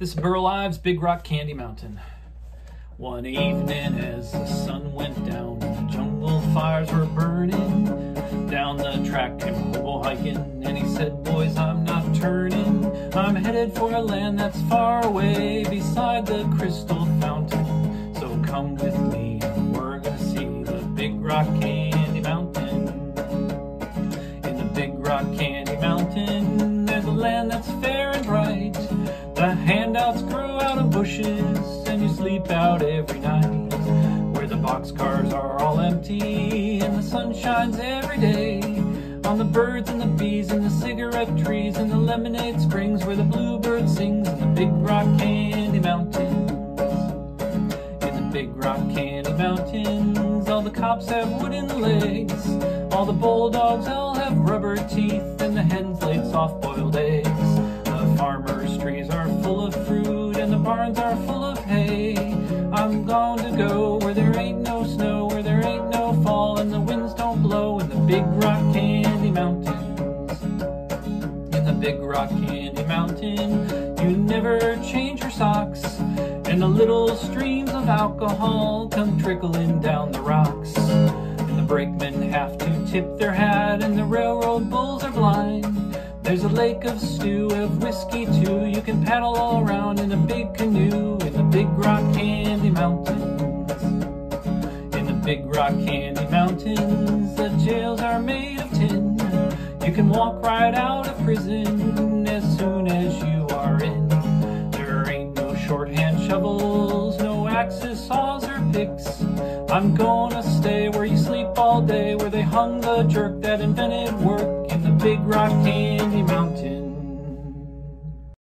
This is Burl Ives, Big Rock Candy Mountain. One evening as the sun went down the jungle fires were burning, down the track came hobo hiking and he said, boys, I'm not turning. I'm headed for a land that's far away beside the crystal fountain. So come with me we're gonna see the Big Rock Candy Mountain. In the Big Rock Candy Mountain, there's a land that's fair handouts grow out of bushes and you sleep out every night. Where the boxcars are all empty and the sun shines every day. On the birds and the bees and the cigarette trees and the lemonade springs where the bluebird sings in the Big Rock Candy Mountains. In the Big Rock Candy Mountains, all the cops have wooden legs. All the bulldogs all have rubber teeth and the hens laid soft-boiled eggs. Full of fruit and the barns are full of hay. I'm going to go where there ain't no snow, where there ain't no fall and the winds don't blow in the Big Rock Candy Mountains. In the Big Rock Candy Mountain, you never change your socks. And the little streams of alcohol come trickling down the rocks. And the brakemen have to tip their hat, and the railroad bulls are blind. There's a lake of stew, of whiskey too. You can paddle all around in a big canoe in the Big Rock Candy Mountains. In the Big Rock Candy Mountains, the jails are made of tin. You can walk right out of prison as soon as you are in. There ain't no shorthand shovels, no axes, saws, or picks. I'm gonna stay where you sleep all day, where they hung the jerk that invented work in the Big Rock Candy.